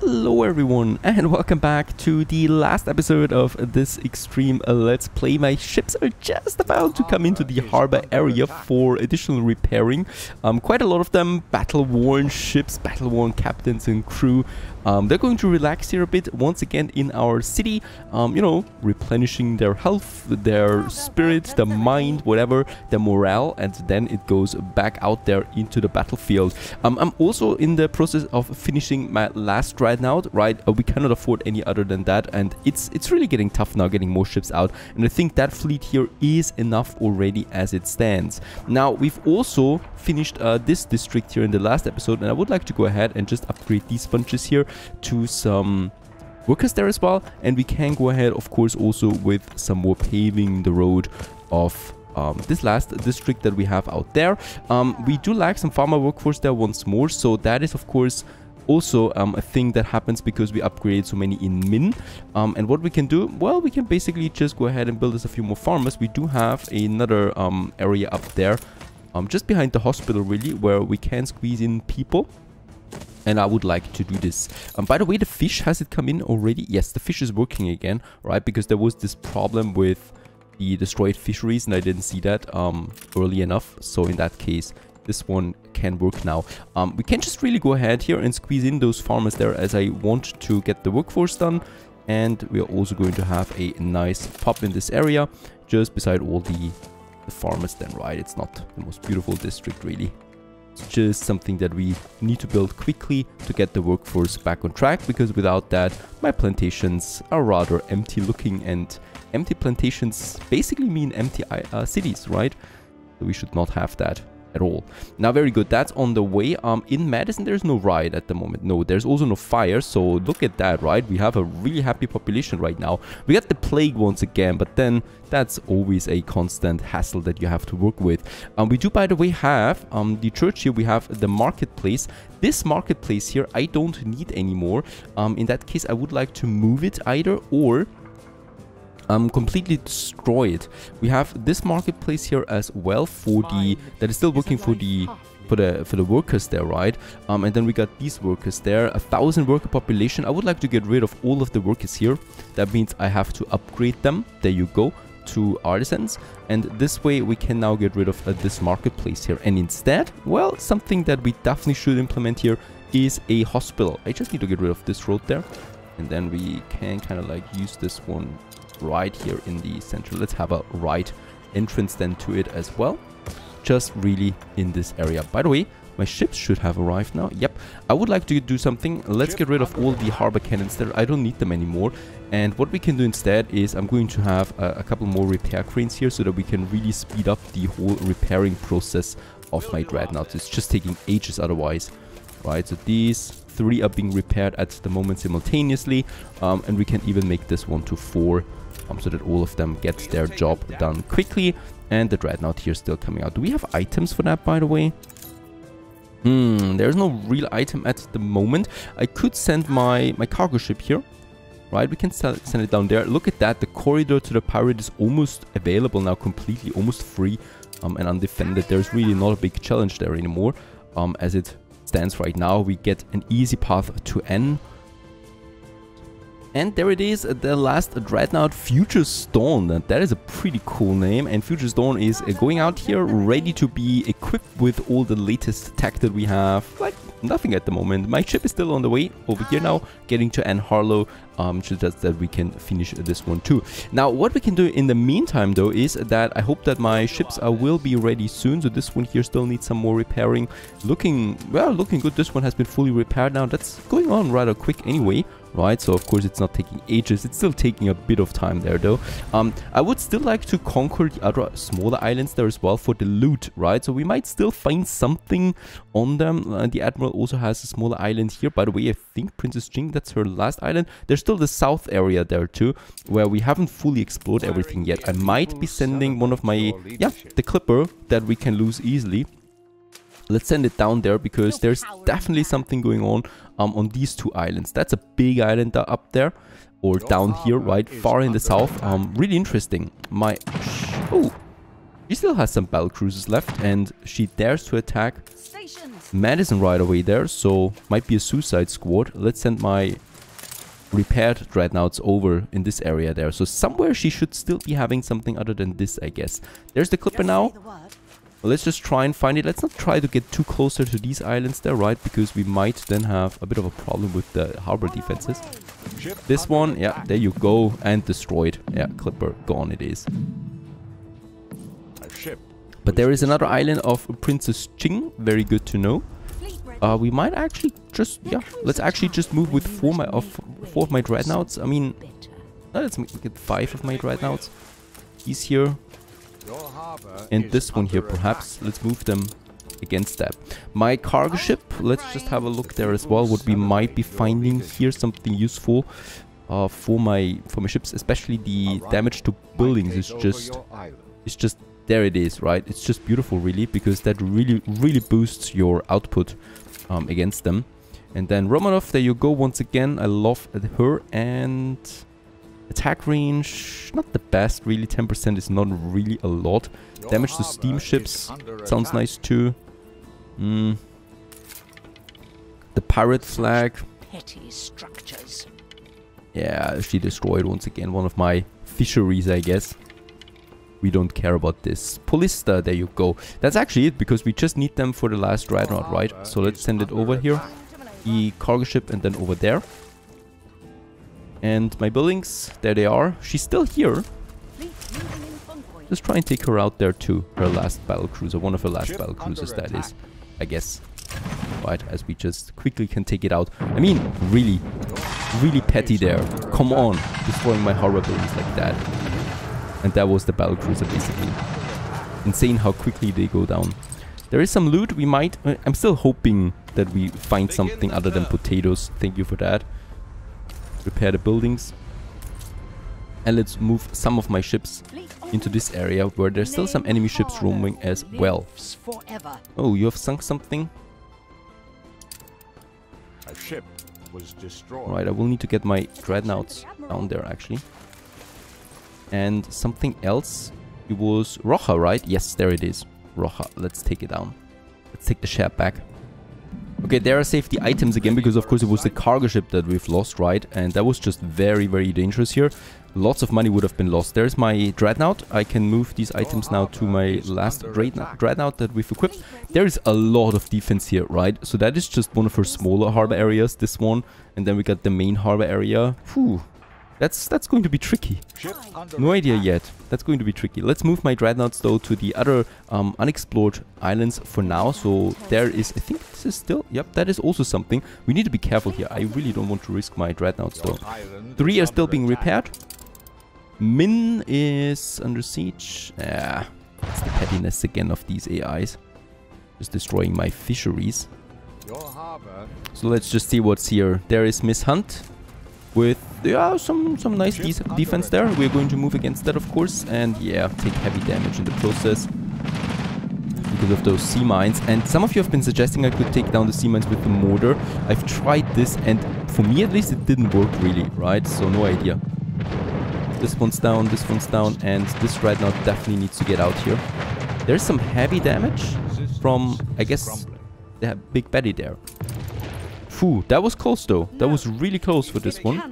Hello everyone and welcome back to the last episode of this extreme let's play. My ships are just about to come into the harbor area for additional repairing. Um, quite a lot of them battle-worn ships, battle-worn captains and crew. Um, they're going to relax here a bit once again in our city, um, you know, replenishing their health, their spirit, their mind, whatever, their morale, and then it goes back out there into the battlefield. Um, I'm also in the process of finishing my last dreadnought, right? Uh, we cannot afford any other than that, and it's it's really getting tough now getting more ships out, and I think that fleet here is enough already as it stands. Now, we've also finished uh, this district here in the last episode, and I would like to go ahead and just upgrade these bunches here to some workers there as well. And we can go ahead of course also with some more paving the road of um, this last district that we have out there. Um, we do lack some farmer workforce there once more. So that is of course also um, a thing that happens because we upgrade so many in min. Um, and what we can do well we can basically just go ahead and build us a few more farmers. We do have another um, area up there um, just behind the hospital really where we can squeeze in people and I would like to do this. Um, by the way, the fish, has it come in already? Yes, the fish is working again, right? Because there was this problem with the destroyed fisheries and I didn't see that um, early enough. So in that case, this one can work now. Um, we can just really go ahead here and squeeze in those farmers there as I want to get the workforce done. And we are also going to have a nice pub in this area, just beside all the, the farmers then, right? It's not the most beautiful district really. It's just something that we need to build quickly to get the workforce back on track because without that my plantations are rather empty looking and empty plantations basically mean empty uh, cities, right? We should not have that at all. Now, very good. That's on the way. Um, in Madison, there's no riot at the moment. No, there's also no fire. So look at that, right? We have a really happy population right now. We got the plague once again, but then that's always a constant hassle that you have to work with. Um, we do, by the way, have um, the church here. We have the marketplace. This marketplace here, I don't need anymore. Um, in that case, I would like to move it either or um, completely destroy it. We have this marketplace here as well for the that is still working for the for the for the workers there, right? Um, and then we got these workers there, a thousand worker population. I would like to get rid of all of the workers here. That means I have to upgrade them. There you go to artisans and this way we can now get rid of uh, this marketplace here and instead well something that we definitely should implement here is a hospital i just need to get rid of this road there and then we can kind of like use this one right here in the center. Let's have a right entrance then to it as well. Just really in this area. By the way, my ships should have arrived now. Yep. I would like to do something. Let's get rid of all the harbor cannons there. I don't need them anymore. And what we can do instead is I'm going to have a, a couple more repair cranes here so that we can really speed up the whole repairing process of my dreadnoughts. It's just taking ages otherwise. Right, so these three are being repaired at the moment simultaneously. Um, and we can even make this one to four um, so that all of them get their job done quickly. And the Dreadnought here still coming out. Do we have items for that, by the way? Hmm, there's no real item at the moment. I could send my, my cargo ship here. Right, we can send it down there. Look at that, the corridor to the pirate is almost available now, completely, almost free um, and undefended. There's really not a big challenge there anymore. Um, as it stands right now, we get an easy path to N and there it is, the last Dreadnought Future Dawn. That is a pretty cool name. And Future Dawn is uh, going out here ready to be equipped with all the latest tech that we have. Like nothing at the moment. My ship is still on the way over here now, getting to Anne Harlow. Um, just that we can finish this one too. Now, what we can do in the meantime, though, is that I hope that my ships uh, will be ready soon. So this one here still needs some more repairing. Looking, well, looking good. This one has been fully repaired now. That's going on rather quick anyway right? So of course it's not taking ages, it's still taking a bit of time there though. Um, I would still like to conquer the other smaller islands there as well for the loot, right? So we might still find something on them. Uh, the Admiral also has a smaller island here. By the way, I think Princess Jing, that's her last island. There's still the south area there too, where we haven't fully explored everything yet. I might be sending one of my, yeah, the Clipper that we can lose easily let's send it down there because there's definitely something going on um, on these two islands. That's a big island up there or down here, right, far in the south. Um, really interesting. My... Oh, She still has some battle cruisers left and she dares to attack Stations. Madison right away there, so might be a suicide squad. Let's send my repaired dreadnoughts over in this area there. So somewhere she should still be having something other than this, I guess. There's the clipper Just now. Let's just try and find it. Let's not try to get too closer to these islands there, right? Because we might then have a bit of a problem with the harbor defenses. This one, yeah, there you go. And destroyed. Yeah, clipper gone it is. But there is another island of Princess Qing. Very good to know. Uh, we might actually just, yeah, let's actually just move with four my, of four of my dreadnoughts. I mean, uh, let's make it five of my dreadnoughts. He's here, and this one here perhaps. Let's move them against that. My cargo ship, let's just have a look there as well. What we might be finding here, something useful uh, for my for my ships, especially the damage to buildings is just it's just there it is right it's just beautiful really because that really really boosts your output um, against them and then Romanov there you go once again I love her and attack range not the best really 10% is not really a lot Your damage to harbor steam ships sounds nice too mm. the pirate flag Petty structures. Yeah, she destroyed once again one of my fisheries, I guess. We don't care about this. Polista, there you go. That's actually it, because we just need them for the last dreadnought, right? So let's send it over here. The cargo ship and then over there. And my buildings, there they are. She's still here. Fleet moving in front point. Let's try and take her out there too. Her last battle cruiser, one of her last Ship battle cruisers, that is. attack. I guess. Right, as we just quickly can take it out. I mean, really, really petty there. Come on, destroying my harbor buildings like that. And that was the battle cruiser basically. Insane how quickly they go down. There is some loot. We might. uh, I'm still hoping that we find something other than potatoes. Thank you for that. Repair the buildings. And let's move some of my ships into this area where there's still some enemy ships roaming as well. Oh, you have sunk something? A ship was destroyed. Right, I will need to get my dreadnoughts down there actually. And something else. It was Roja, right? Yes, there it is. Roja. Let's take it down. Let's take the ship back. Okay, there are safety items again because of course it was the cargo ship that we've lost, right? And that was just very, very dangerous here. Lots of money would have been lost. There's my dreadnought. I can move these items now to my last dreadnought, that we've equipped. There is a lot of defense here, right? So that is just one of her smaller harbor areas, this one. And then we got the main harbor area. Whew. That's, that's going to be tricky. No idea yet. That's going to be tricky. Let's move my dreadnoughts though to the other um, unexplored islands for now. So there is, I think this is still, yep, that is also something. We need to be careful here. I really don't want to risk my dreadnoughts though. Three are still being repaired. Min is under siege. Yeah, it's the pettiness again of these AIs. Just destroying my fisheries. So let's just see what's here. There is Miss Hunt with yeah some some nice de defense there. We're going to move against that of course, and yeah, take heavy damage in the process because of those sea mines. And some of you have been suggesting I could take down the sea mines with the mortar. I've tried this, and for me at least, it didn't work really, right? So no idea. This one's down, this one's down, and this right now definitely needs to get out here. There's some heavy damage from, I guess, the big Betty there. Phew, that was close though. That was really close for this one.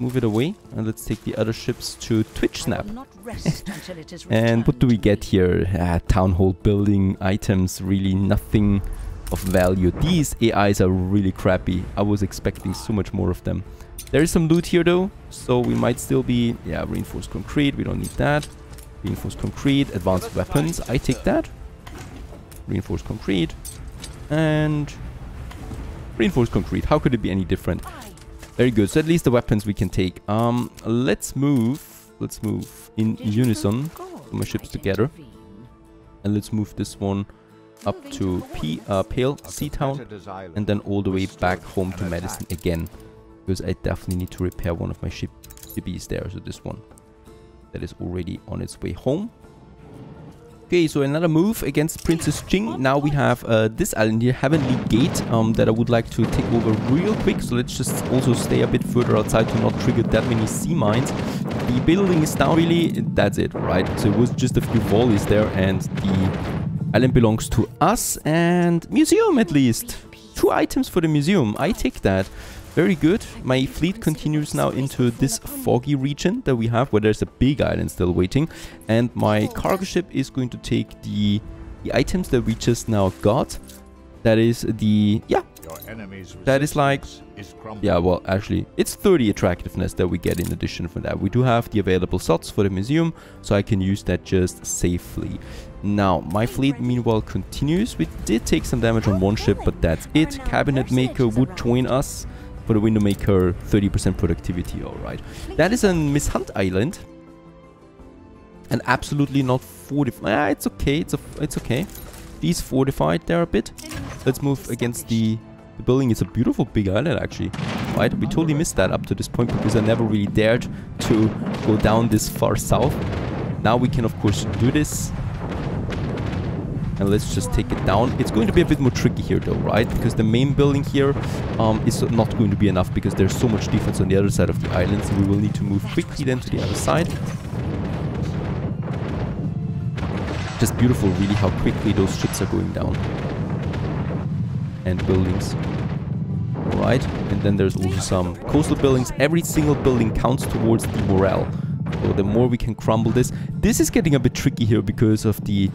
Move it away and let's take the other ships to Twitch Snap. will not rest until it is And what do we get here? Ah, town hall building items, really nothing of value. These AIs are really crappy. I was expecting so much more of them. There is some loot here though, so we might still be, yeah, reinforced concrete, we don't need that. Reinforced concrete, advanced weapons, I take that. Reinforced concrete, and reinforced concrete. How could it be any different? Very good. So at least the weapons we can take. Um, let's move. Let's move in unison, forego my ships together. and let's move this one up to P, uh, Pale A Sea Town, and then all the way back home to an Madison again, because I definitely need to repair one of my ship shippies there. So this one, that is already on its way home. Okay, so another move against Princess Jing. Now we have uh, this island here, Heavenly Gate, um, that I would like to take over real quick. So let's just also stay a bit further outside to not trigger that many sea mines. The building is down really, that's it, right? So it was just a few volleys there and the island belongs to us and museum at least. Two items for the museum, I take that. Very good. My fleet continues now into this foggy region that we have, where there's a big island still waiting. And my cargo ship is going to take the, the items that we just now got. That is the... Yeah, That is like- yeah, well, actually, it's 30 attractiveness that we get in addition for that. We do have the available slots for the museum, so I can use that just safely. Now, my fleet meanwhile continues. We did take some damage on one ship, but that's it. Cabinet Maker would join us for the Window Maker 30% productivity, alright. That is a Miss Hunt Island. And absolutely not fortified. Ah, it's okay, it's, a, it's okay. these fortified there a bit. Let's move against the the building it's a beautiful big island actually. Right? We totally missed that up to this point because I never really dared to go down this far south. Now we can of course do this. And let's just take it down. It's going to be a bit more tricky here though, right? Because the main building here um, is not going to be enough because there's so much defense on the other side of the island. So we will need to move quickly then to the other side. Just beautiful really how quickly those ships are going down and buildings. Alright, and then there's also some coastal buildings. Every single building counts towards the morale. So the more we can crumble this. This is getting a bit tricky here because of the...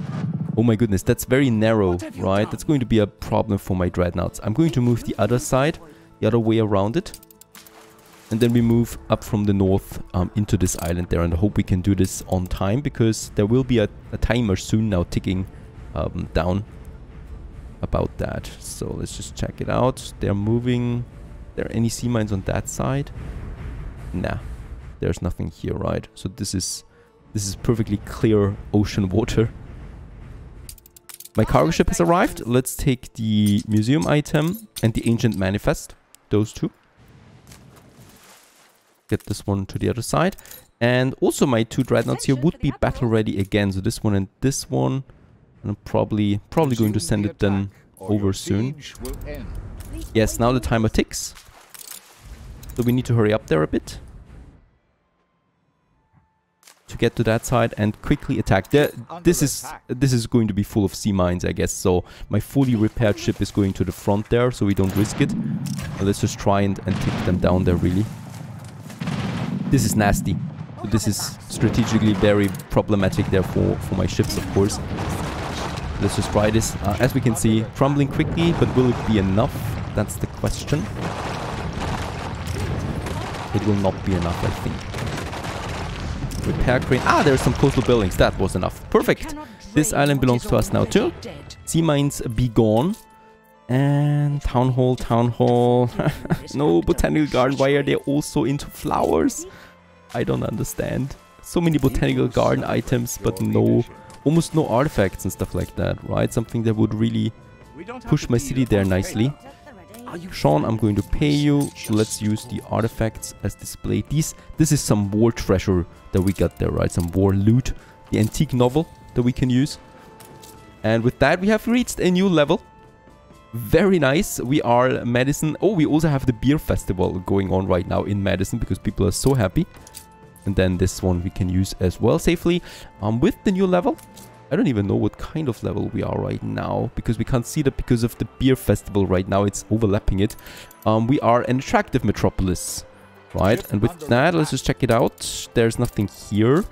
Oh my goodness, that's very narrow, right? That's going to be a problem for my dreadnoughts. I'm going to move the other side, the other way around it. And then we move up from the north um, into this island there and I hope we can do this on time because there will be a, a timer soon now ticking um, down about that. So let's just check it out. They're moving. There are any sea mines on that side? Nah, there's nothing here, right? So this is this is perfectly clear ocean water. My cargo ship has arrived. Let's take the museum item and the ancient manifest. Those two. Get this one to the other side. And also my two dreadnoughts here would be battle ready again. So this one and this one. And I'm probably probably going to send it then over soon. Yes, now the timer ticks. So we need to hurry up there a bit. To get to that side and quickly attack. There, Under this is attack. this is going to be full of sea mines, I guess. So my fully repaired ship is going to the front there, so we don't risk it. Let's just try and, and take them down there, really. This is nasty. This is strategically very problematic there for, for my ships, of course. Let's just try this. Uh, as we can see, crumbling quickly, but will it be enough? That's the question. It will not be enough, I think. Repair crane. Ah, there's some coastal buildings. That was enough. Perfect. This island belongs to us now too. Sea mines be gone. And town hall, town hall. no botanical garden. Why are they also into flowers? I don't understand. So many botanical garden items, but no, almost no artifacts and stuff like that, right? Something that would really We don't have push my city there nicely. Sean, I'm going to pay you. Let's use the artifacts as display. These, this is some war treasure that we got there, right? Some war loot. The antique novel that we can use. And with that, we have reached a new level. Very nice. We are Madison. Oh, we also have the beer festival going on right now in Madison because people are so happy. And then this one we can use as well safely. Um, with the new level, I don't even know what kind of level we are right now because we can't see that because of the beer festival right now. It's overlapping it. Um, we are an attractive metropolis, right? And with that, let's just check it out. There's nothing here.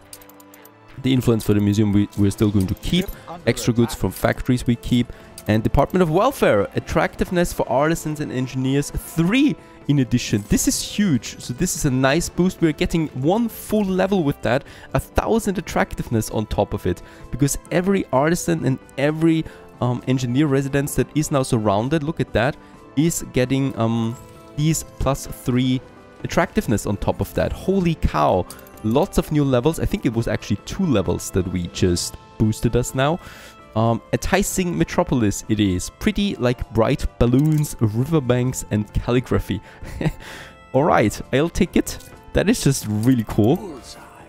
The influence for the museum we, we're still going to keep. Extra goods from factories we keep. And Department of Welfare, attractiveness for artisans and engineers, 3 in addition. This is huge. So this is a nice boost. We're getting one full level with that. A thousand attractiveness on top of it. Because every artisan and every um, engineer residence that is now surrounded, look at that, is getting um, these plus 3 attractiveness on top of that. Holy cow. Lots of new levels. I think it was actually two levels that we just boosted us now. Um, enticing metropolis it is. Pretty like bright balloons, riverbanks, and calligraphy. Alright, I'll take it. That is just really cool.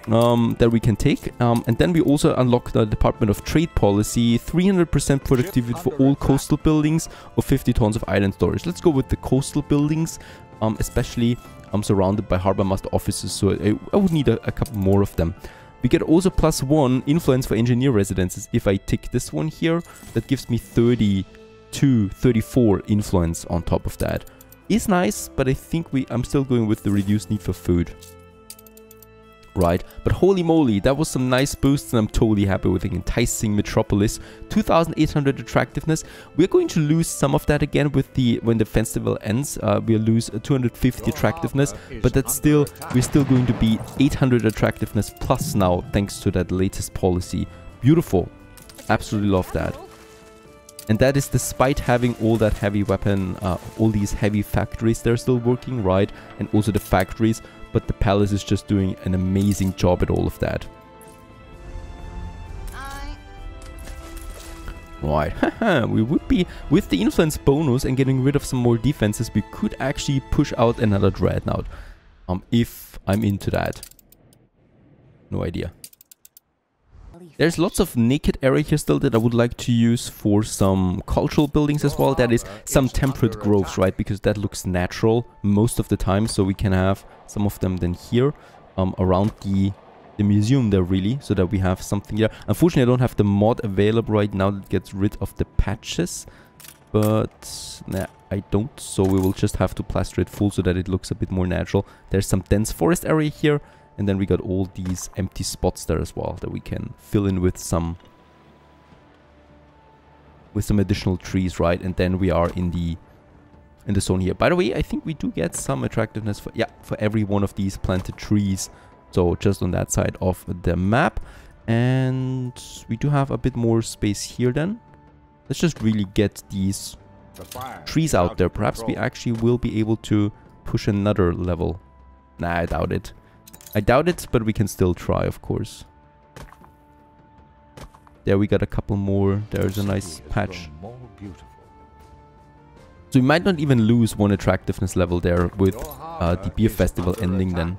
um, that we can take. Um, and then we also unlock the Department of Trade policy, 300% productivity for all coastal buildings or 50 tons of island storage. Let's go with the coastal buildings, um, especially I'm surrounded by harbor master offices, so I, I would need a, a couple more of them. We get also plus one influence for engineer residences. If I tick this one here, that gives me 32, 34 influence on top of that. Is nice, but I think we I'm still going with the reduced need for food right? But holy moly, that was some nice boosts and I'm totally happy with the enticing metropolis. 2800 attractiveness. We're going to lose some of that again with the when the festival ends. Uh, we'll lose 250 attractiveness, but that's still we're still going to be 800 attractiveness plus now thanks to that latest policy. Beautiful. Absolutely love that. And that is despite having all that heavy weapon, uh, all these heavy factories they're still working, right? And also the factories but the palace is just doing an amazing job at all of that. Right, we would be, with the influence bonus and getting rid of some more defenses, we could actually push out another Dreadnought. Um, if I'm into that. No idea. There's lots of naked area here still that I would like to use for some cultural buildings as well. That is some temperate groves, right? Because that looks natural most of the time. So we can have some of them then here um, around the the museum there really so that we have something here unfortunately i don't have the mod available right now that gets rid of the patches but nah, i don't so we will just have to plaster it full so that it looks a bit more natural there's some dense forest area here and then we got all these empty spots there as well that we can fill in with some with some additional trees right and then we are in the in the zone here. By the way, I think we do get some attractiveness for, yeah, for every one of these planted trees. So just on that side of the map. And we do have a bit more space here then. Let's just really get these trees out there. Perhaps we actually will be able to push another level. Nah, I doubt it. I doubt it, but we can still try, of course. There we got a couple more. There's a nice patch. So we might not even lose one attractiveness level there with uh, the beer festival ending then.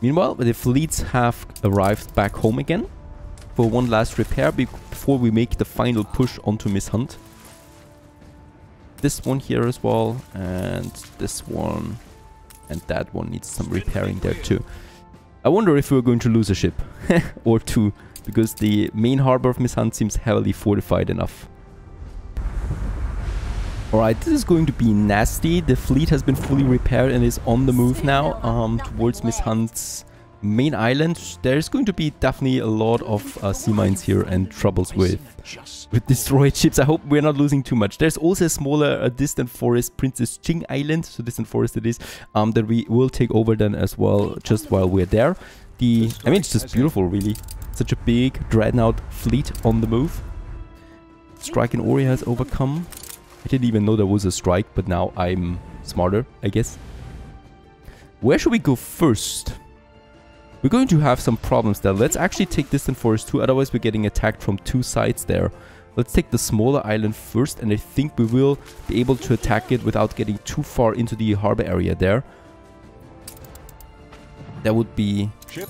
Meanwhile, the fleets have arrived back home again for one last repair before we make the final push onto Miss Hunt. This one here as well, and this one, and that one needs some repairing there too. I wonder if we're going to lose a ship or two because the main harbor of Miss Hunt seems heavily fortified enough. Alright, this is going to be nasty. The fleet has been fully repaired and is on the move now um, towards Miss Hunt's main island. There's going to be definitely a lot of uh, sea mines here and troubles with with destroyed ships. I hope we're not losing too much. There's also a smaller uh, distant forest, Princess Qing Island, so distant forest it is, um, that we will take over then as well just while we're there. The, I mean, it's just beautiful, really. Such a big dreadnought fleet on the move. Strike in Ori has overcome. I didn't even know there was a strike, but now I'm smarter, I guess. Where should we go first? We're going to have some problems there. Let's actually take Distant Forest too, otherwise we're getting attacked from two sides there. Let's take the smaller island first, and I think we will be able to attack it without getting too far into the harbor area there. That would be so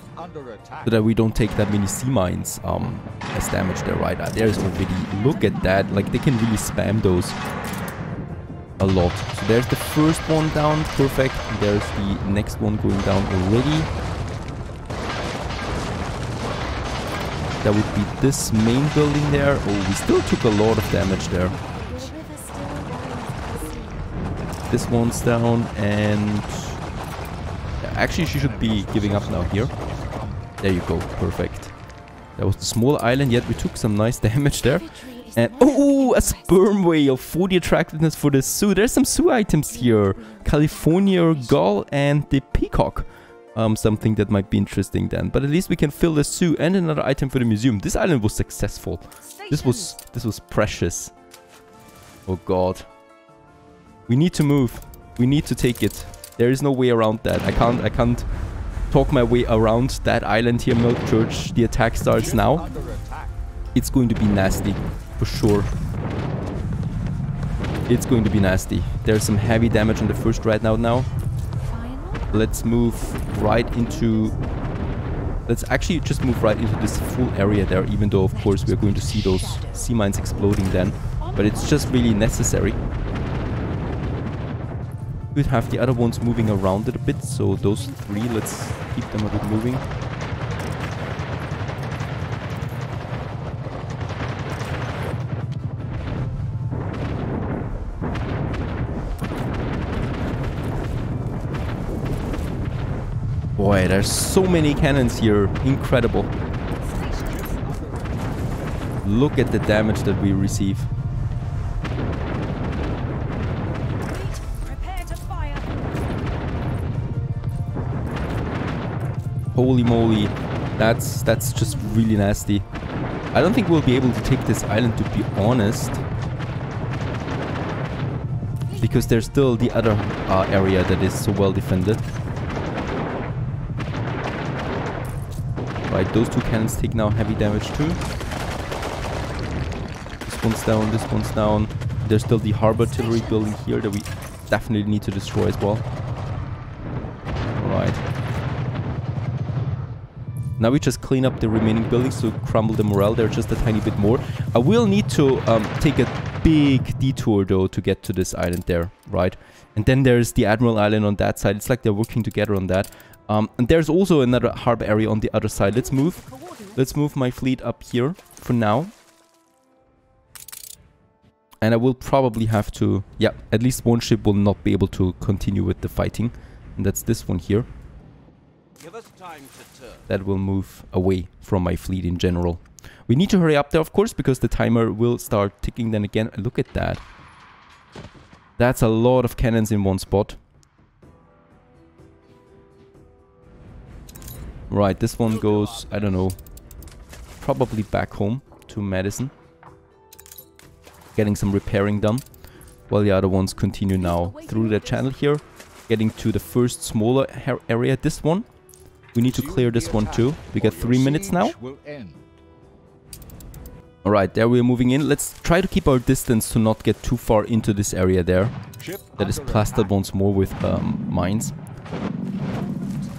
that we don't take that many sea mines um, as damage there, right? Uh, there's already, look at that, like they can really spam those a lot. So there's the first one down, perfect. There's the next one going down already. That would be this main building there. Oh, we still took a lot of damage there. This one's down and... Actually, she should be giving up now here. There you go, perfect. That was the small island, yet we took some nice damage there. And oh, a sperm whale, 40 attractiveness for the zoo. There's some zoo items here. California gull and the peacock um, something that might be interesting then. But at least we can fill the zoo and another item for the museum. This island was successful. This was this was precious. Oh god. We need to move. We need to take it. There is no way around that. I can't I can't talk my way around that island here, Milk Church. The attack starts now. It's going to be nasty, for sure. It's going to be nasty. There's some heavy damage on the first right now. Final? Let's move right into... Let's actually just move right into this full area there, even though, of course, we're going to see those sea mines exploding then. But it's just really necessary. We'd have the other ones moving around it a bit, so those three, let's keep them a bit moving. There's so many cannons here. Incredible. Look at the damage that we receive. Holy moly. That's that's just really nasty. I don't think we'll be able to take this island to be honest. Because there's still the other uh, area that is so well defended. Right, those two cannons take now heavy damage too. This one's down, this one's down. There's still the harbor artillery building here that we definitely need to destroy as well. Right. Now we just clean up the remaining buildings to crumble the morale there just a tiny bit more. I will need to um, take a big detour though to get to this island there, right? And then there's the Admiral Island on that side. It's like they're working together on that. Um, and there's also another harbor area on the other side. Let's move. Let's move my fleet up here for now. And I will probably have to... Yeah, at least one ship will not be able to continue with the fighting. And that's this one here. Give us time to turn. That will move away from my fleet in general. We need to hurry up there, of course, because the timer will start ticking then again. Look at that. That's a lot of cannons in one spot. Right, this one goes, I don't know, probably back home to Madison. Getting some repairing done. While the other ones continue now through the channel here. Getting to the first smaller area, this one. We need to clear this one too. We got three minutes now. Alright, there we're moving in. Let's try to keep our distance to not get too far into this area there. That is plastered once more with um, mines.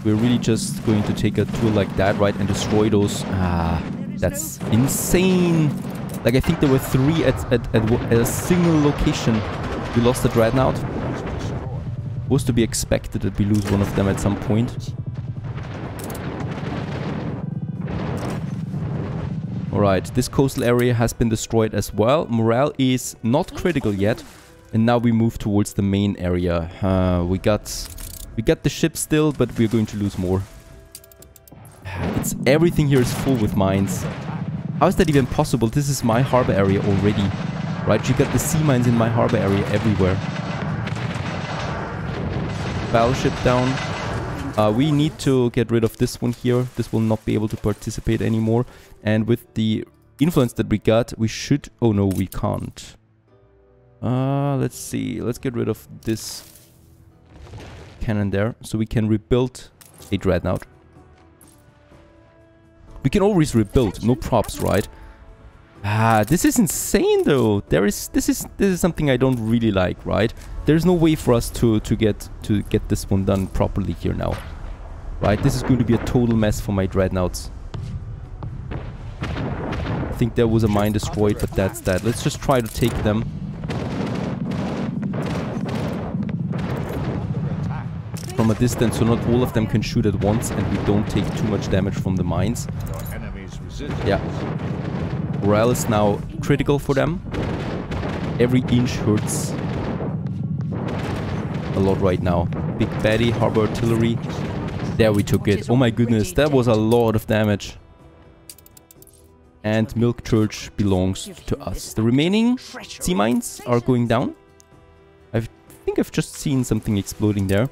We're really just going to take a tour like that, right, and destroy those. Ah, that's insane. Like, I think there were three at, at, at, at a single location. We lost the Dreadnought. Was to be expected that we lose one of them at some point. Alright, this coastal area has been destroyed as well. Morale is not critical yet. And now we move towards the main area. Uh, we got we got the ship still, but we're going to lose more. It's everything here is full with mines. How is that even possible? This is my harbor area already. Right, you got the sea mines in my harbor area everywhere. Battleship down. Uh, we need to get rid of this one here. This will not be able to participate anymore. And with the influence that we got, we should... Oh no, we can't. Uh, let's see. Let's get rid of this cannon there. So we can rebuild a dreadnought. We can always rebuild. No props, right? Ah, this is insane though. There is this is this is something I don't really like, right? There's no way for us to to get to get this one done properly here now. Right? This is going to be a total mess for my dreadnoughts. I think there was a mine destroyed, but that's that. Let's just try to take them. Under attack. From a distance so not all of them can shoot at once and we don't take too much damage from the mines. Your enemy's resistance. Yeah. Morale is now critical for them. Every inch hurts a lot right now. Big Betty, Harbor Artillery. There we took it. Oh my goodness, that was a lot of damage. And Milk Church belongs to us. The remaining sea mines are going down. I think I've just seen something exploding there.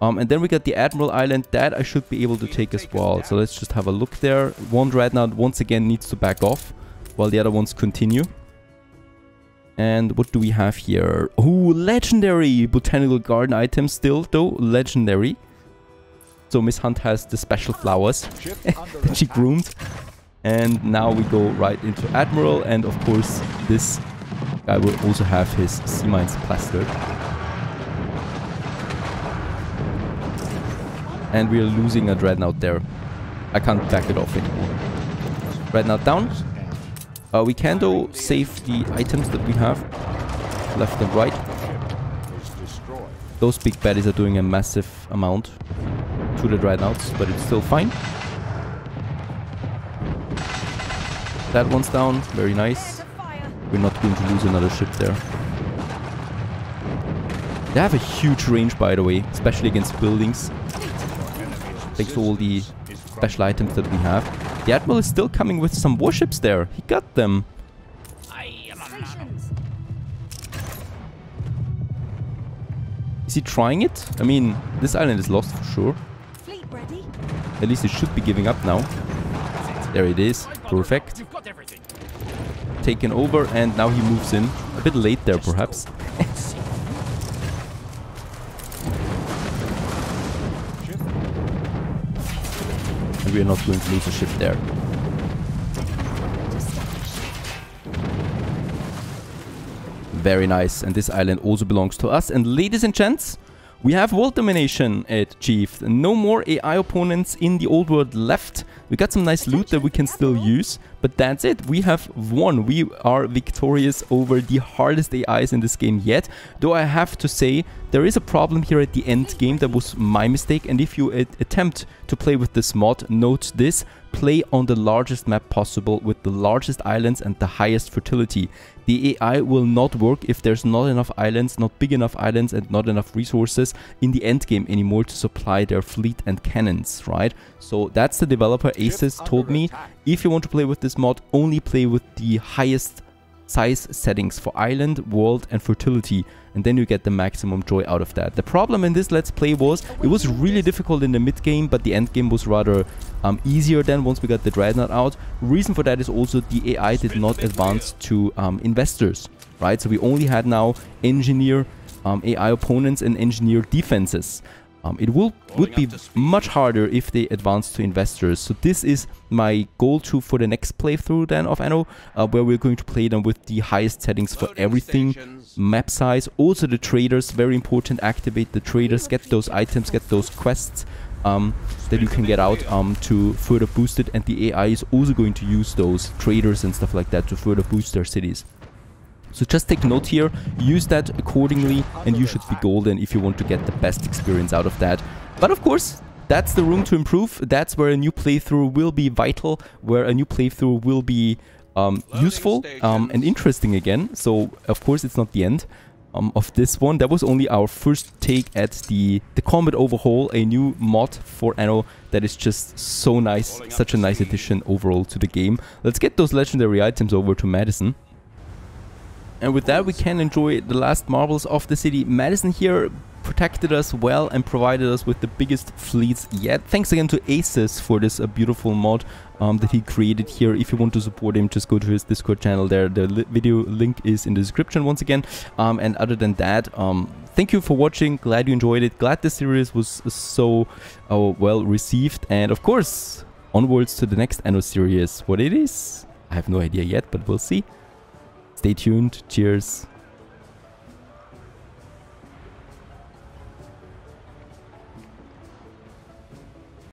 Um, and then we got the Admiral Island. That I should be able to take as well. So let's just have a look there. One Dreadnought once again needs to back off while the other ones continue. And what do we have here? Oh, legendary botanical garden item still, though. Legendary. So Miss Hunt has the special flowers that she groomed. And now we go right into Admiral and of course this guy will also have his sea mines plastered. And we are losing a dreadnought there. I can't back it off anymore. Dreadnought down. Uh, we can though save the items that we have left and right. Those big baddies are doing a massive amount to the dreadnoughts, but it's still fine. That one's down, very nice. We're not going to lose another ship there. They have a huge range by the way, especially against buildings. Thanks to all the special items that we have. The Admiral is still coming with some warships there. He got them. Is he trying it? I mean, this island is lost for sure. At least it should be giving up now. There it is. Perfect. Taken over and now he moves in. A bit late there perhaps. We are not going to lose a ship there. Very nice. And this island also belongs to us. And ladies and gents, we have world domination achieved. No more AI opponents in the old world left. We got some nice loot that we can still use, but that's it. We have won. We are victorious over the hardest AIs in this game yet. Though I have to say, there is a problem here at the end game. That was my mistake. And if you attempt to play with this mod, note this. Play on the largest map possible with the largest islands and the highest fertility. The AI will not work if there's not enough islands, not big enough islands and not enough resources in the end game anymore to supply their fleet and cannons, right? So that's the developer Aces told me, if you want to play with this mod, only play with the highest size settings for island, world and fertility and then you get the maximum joy out of that. The problem in this let's play was it was really difficult in the mid game but the end game was rather um, easier than once we got the dreadnought out. Reason for that is also the AI did not advance to um, investors, right? So we only had now engineer um, AI opponents and engineer defenses. Um, it will would be much harder if they advance to investors. So this is my goal to for the next playthrough then of Anno, uh, where we're going to play them with the highest settings for everything, map size, also the traders, very important, activate the traders, get those items, get those quests um, that you can get out um, to further boost it and the AI is also going to use those traders and stuff like that to further boost their cities. So just take note here, use that accordingly and you should be golden if you want to get the best experience out of that. But of course, that's the room to improve. That's where a new playthrough will be vital, where a new playthrough will be um, useful um, and interesting again. So of course it's not the end um, of this one. That was only our first take at the, the combat overhaul, a new mod for Anno that is just so nice, such a nice addition overall to the game. Let's get those legendary items over to Madison. And with that we can enjoy the last marvels of the city. Madison here protected us well and provided us with the biggest fleets yet. Thanks again to Aces for this uh, beautiful mod um, that he created here. If you want to support him, just go to his Discord channel there. The li video link is in the description once again. Um, and other than that, um, thank you for watching. Glad you enjoyed it. Glad the series was so uh, well received. And of course, onwards to the next Anno series. What it is, I have no idea yet, but we'll see. Stay tuned. Cheers.